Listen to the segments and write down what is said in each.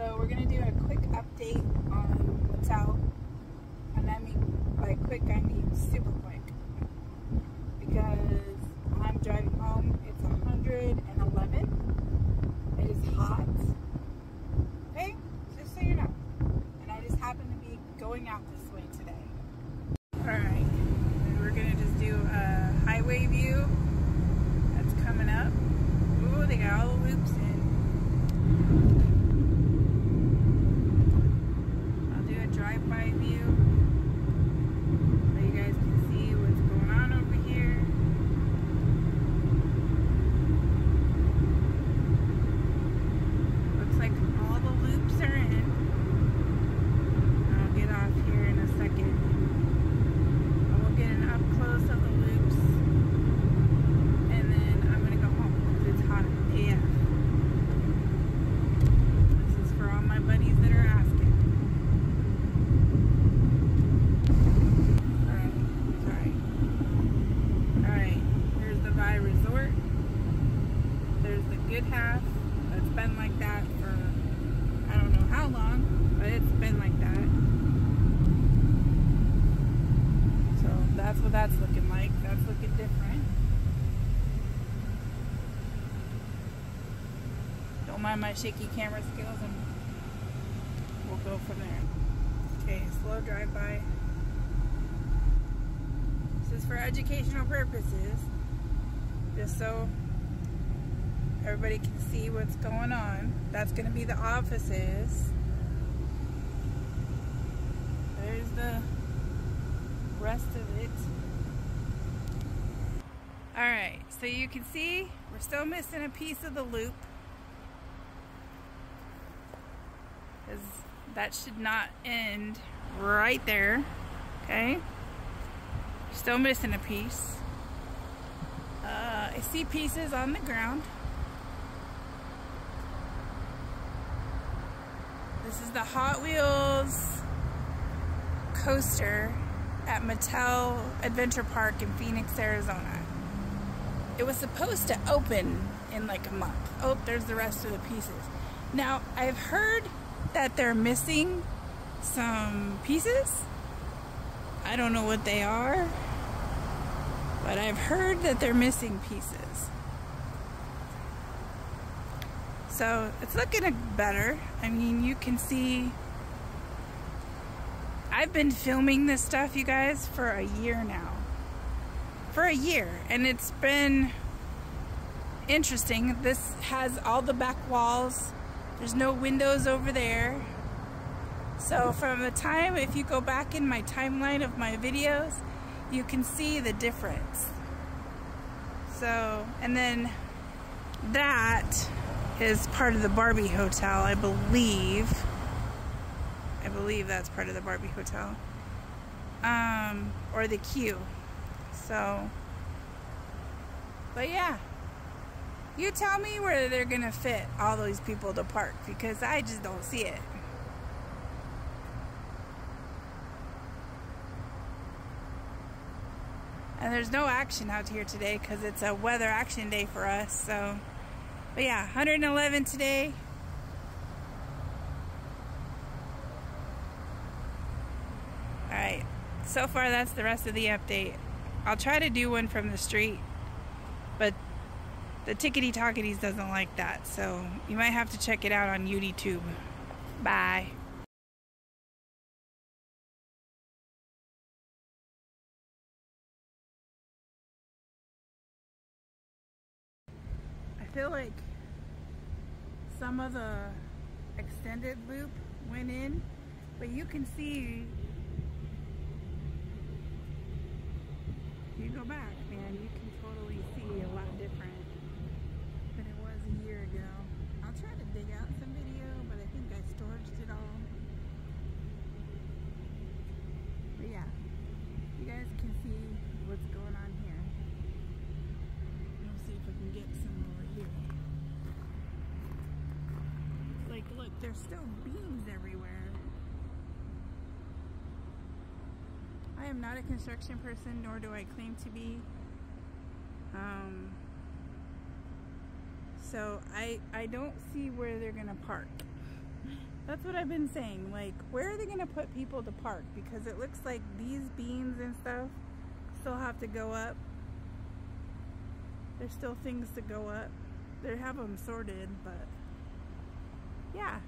So we're gonna do a quick update on what's out, And I mean by quick I mean super quick. Because I'm driving home. It's 111. It is hot. Okay? Just so you know. And I just happen to be going out this way today. Alright. We're gonna just do a highway view that's coming up. Ooh, they got all the loops in. I'll do a drive-by view so you guys can see what's going on over here. Looks like all the loops are in. I'll get off here in a second. I will get an up close of the loops and then I'm gonna go home because it's hot AF. This is for all my buddies that are asking. Alright, sorry. Alright, here's the Vai Resort. Good half. It's been like that for I don't know how long, but it's been like that. So that's what that's looking like. That's looking different. Don't mind my shaky camera skills and we'll go from there. Okay, slow drive by. This is for educational purposes. Just so everybody can see what's going on. That's going to be the offices. There's the rest of it. Alright, so you can see we're still missing a piece of the loop. Because that should not end right there. Okay? Still missing a piece. Uh, I see pieces on the ground. This is the Hot Wheels coaster at Mattel Adventure Park in Phoenix, Arizona. It was supposed to open in like a month. Oh, there's the rest of the pieces. Now, I've heard that they're missing some pieces. I don't know what they are, but I've heard that they're missing pieces. So it's looking better. I mean, you can see. I've been filming this stuff, you guys, for a year now. For a year. And it's been interesting. This has all the back walls, there's no windows over there. So, from the time, if you go back in my timeline of my videos, you can see the difference. So, and then that is part of the Barbie Hotel, I believe. I believe that's part of the Barbie Hotel. Um, or the queue. So, but yeah. You tell me where they're going to fit all those people to park because I just don't see it. And there's no action out here today because it's a weather action day for us. So, but yeah, 111 today. Alright, so far that's the rest of the update. I'll try to do one from the street, but the Tickety Talkities doesn't like that, so you might have to check it out on YouTube. Bye. Feel like some of the extended loop went in, but you can see you go back, man, you can totally see a lot different There's still beams everywhere. I am not a construction person, nor do I claim to be. Um, so I, I don't see where they're going to park. That's what I've been saying. Like, where are they going to put people to park? Because it looks like these beams and stuff still have to go up. There's still things to go up. They have them sorted, but... Yeah.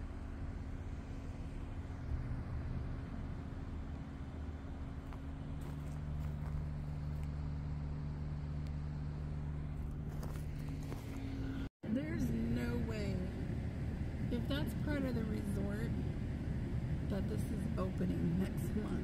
There's no way, if that's part of the resort, that this is opening next month.